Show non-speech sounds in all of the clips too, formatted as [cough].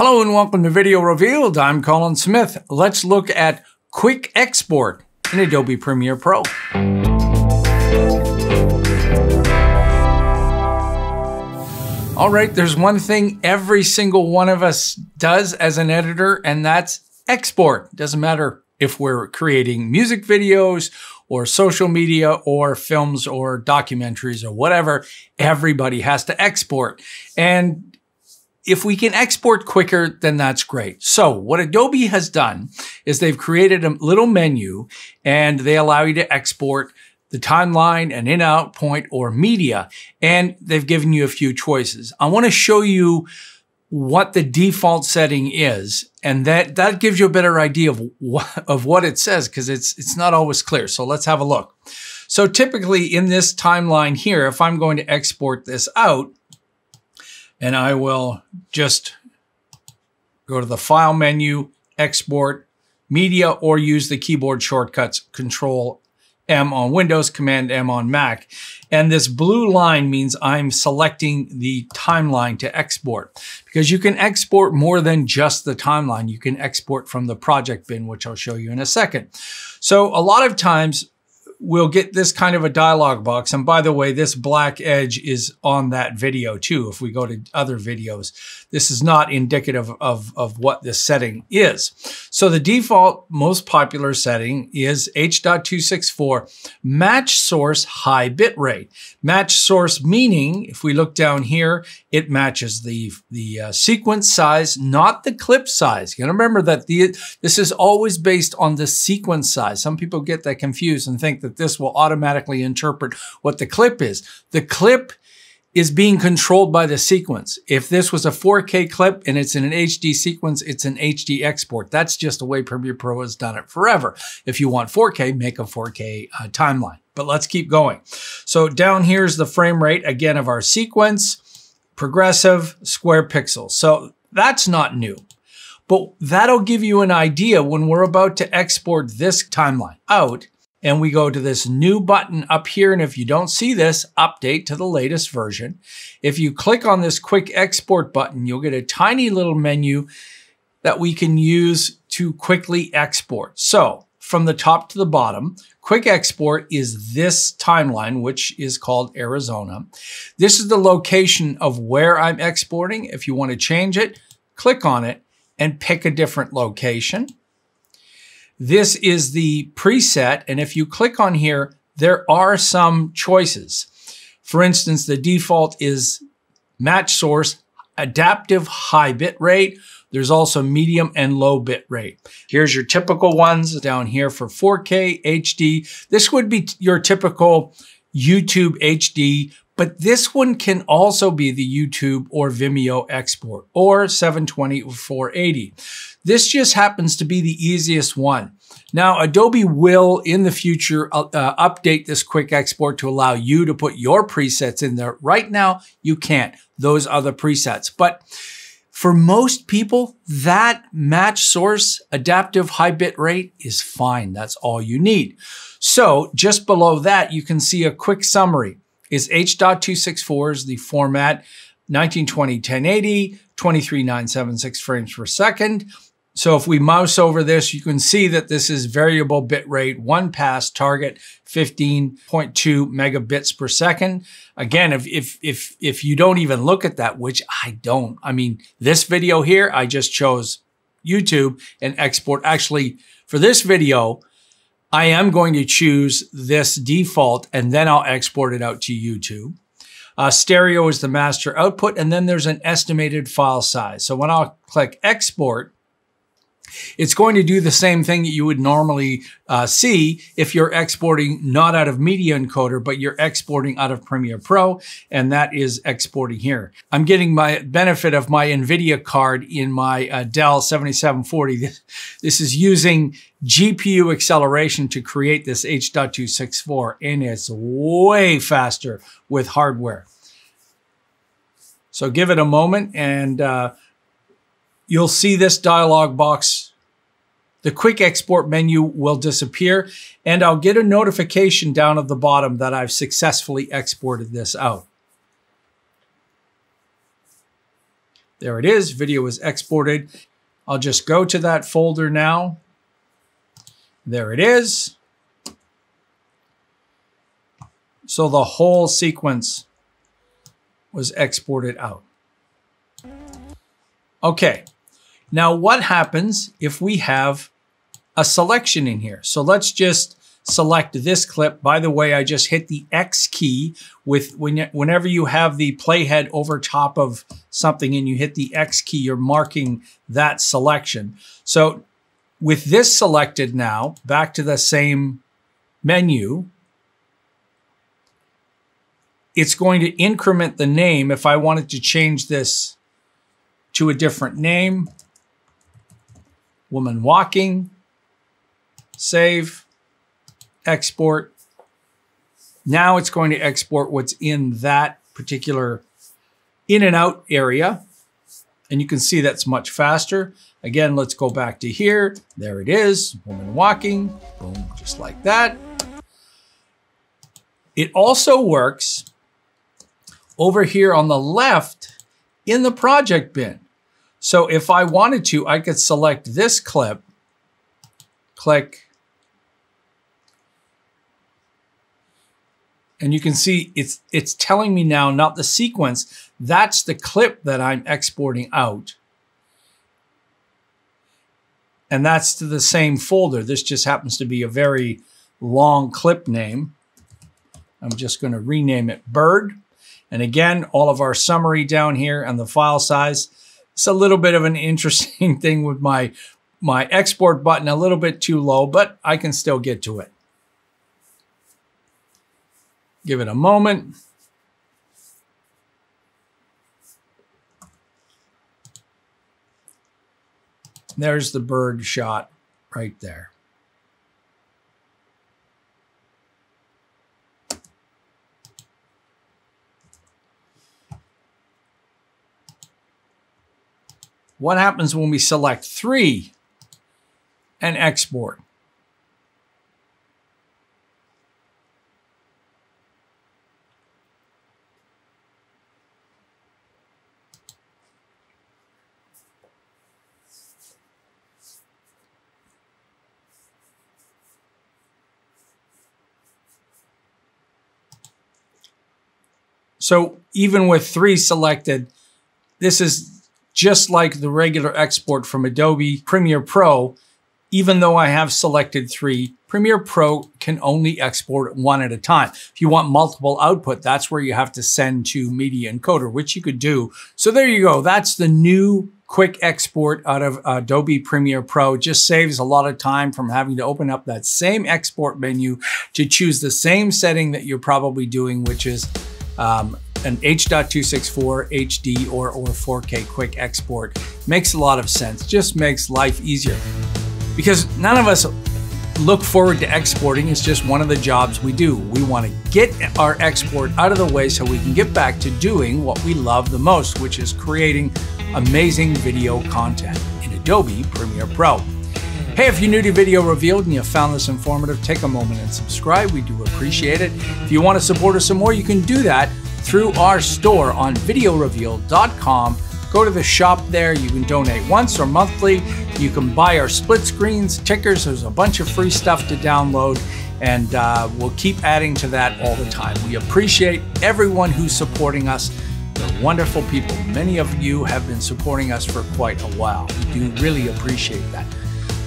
Hello and welcome to Video Revealed. I'm Colin Smith. Let's look at Quick Export in Adobe Premiere Pro. All right, there's one thing every single one of us does as an editor, and that's export. Doesn't matter if we're creating music videos or social media or films or documentaries or whatever, everybody has to export. And if we can export quicker, then that's great. So what Adobe has done is they've created a little menu and they allow you to export the timeline, an in out point or media. And they've given you a few choices. I want to show you what the default setting is. And that, that gives you a better idea of what, of what it says because it's, it's not always clear. So let's have a look. So typically in this timeline here, if I'm going to export this out, and I will just go to the File menu, Export, Media, or use the keyboard shortcuts Control M on Windows, Command M on Mac. And this blue line means I'm selecting the timeline to export because you can export more than just the timeline. You can export from the project bin, which I'll show you in a second. So a lot of times we'll get this kind of a dialog box. And by the way, this black edge is on that video too. If we go to other videos, this is not indicative of, of what this setting is. So the default most popular setting is H.264 match source high bit rate. Match source meaning, if we look down here, it matches the, the uh, sequence size, not the clip size. You remember that the, this is always based on the sequence size. Some people get that confused and think that this will automatically interpret what the clip is. The clip is being controlled by the sequence. If this was a 4K clip and it's in an HD sequence, it's an HD export. That's just the way Premiere Pro has done it forever. If you want 4K, make a 4K uh, timeline. But let's keep going. So down here is the frame rate, again, of our sequence, progressive, square pixels. So that's not new. But that'll give you an idea when we're about to export this timeline out and we go to this new button up here. And if you don't see this, update to the latest version. If you click on this quick export button, you'll get a tiny little menu that we can use to quickly export. So from the top to the bottom, quick export is this timeline, which is called Arizona. This is the location of where I'm exporting. If you want to change it, click on it and pick a different location. This is the preset. And if you click on here, there are some choices. For instance, the default is match source, adaptive high bit rate. There's also medium and low bit rate. Here's your typical ones down here for 4K HD. This would be your typical YouTube HD, but this one can also be the YouTube or Vimeo export or 720 or 480. This just happens to be the easiest one. Now, Adobe will in the future uh, uh, update this quick export to allow you to put your presets in there. Right now, you can't. Those the presets. But for most people, that match source adaptive high bit rate is fine. That's all you need. So just below that, you can see a quick summary is H.264 is the format 1920 1080, 23976 frames per second. So if we mouse over this, you can see that this is variable bit rate, one pass target 15.2 megabits per second. Again, if, if, if, if you don't even look at that, which I don't, I mean, this video here, I just chose YouTube and export. Actually, for this video, I am going to choose this default and then I'll export it out to YouTube. Uh, stereo is the master output and then there's an estimated file size. So when I'll click export, it's going to do the same thing that you would normally uh, see if you're exporting not out of Media Encoder, but you're exporting out of Premiere Pro, and that is exporting here. I'm getting my benefit of my NVIDIA card in my uh, Dell 7740. This, this is using GPU acceleration to create this H.264, and it's way faster with hardware. So give it a moment and uh, You'll see this dialog box. The quick export menu will disappear and I'll get a notification down at the bottom that I've successfully exported this out. There it is, video is exported. I'll just go to that folder now. There it is. So the whole sequence was exported out. Okay, now what happens if we have a selection in here? So let's just select this clip. By the way, I just hit the X key with when, whenever you have the playhead over top of something and you hit the X key, you're marking that selection. So with this selected now, back to the same menu, it's going to increment the name if I wanted to change this to a different name. Woman walking, save export. Now it's going to export what's in that particular in and out area. And you can see that's much faster. Again, let's go back to here. There it is, woman walking, boom, just like that. It also works over here on the left in the project bin. So if I wanted to, I could select this clip, click And you can see it's, it's telling me now, not the sequence, that's the clip that I'm exporting out. And that's to the same folder. This just happens to be a very long clip name. I'm just going to rename it bird. And again, all of our summary down here and the file size. It's a little bit of an interesting [laughs] thing with my, my export button a little bit too low, but I can still get to it. Give it a moment. There's the bird shot right there. What happens when we select three and export? So even with three selected, this is just like the regular export from Adobe Premiere Pro. Even though I have selected three, Premiere Pro can only export one at a time. If you want multiple output, that's where you have to send to Media Encoder, which you could do. So there you go. That's the new quick export out of Adobe Premiere Pro. Just saves a lot of time from having to open up that same export menu to choose the same setting that you're probably doing, which is um, an H.264 HD or, or 4K quick export makes a lot of sense, just makes life easier. Because none of us look forward to exporting, it's just one of the jobs we do. We want to get our export out of the way so we can get back to doing what we love the most, which is creating amazing video content in Adobe Premiere Pro. Hey, if you're new to Video Revealed and you found this informative, take a moment and subscribe. We do appreciate it. If you want to support us some more, you can do that through our store on videorevealed.com. Go to the shop there. You can donate once or monthly. You can buy our split screens, tickers. There's a bunch of free stuff to download, and uh, we'll keep adding to that all the time. We appreciate everyone who's supporting us. They're wonderful people. Many of you have been supporting us for quite a while. We do really appreciate that.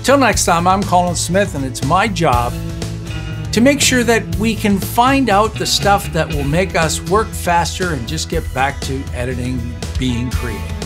Till next time, I'm Colin Smith, and it's my job to make sure that we can find out the stuff that will make us work faster and just get back to editing, being creative.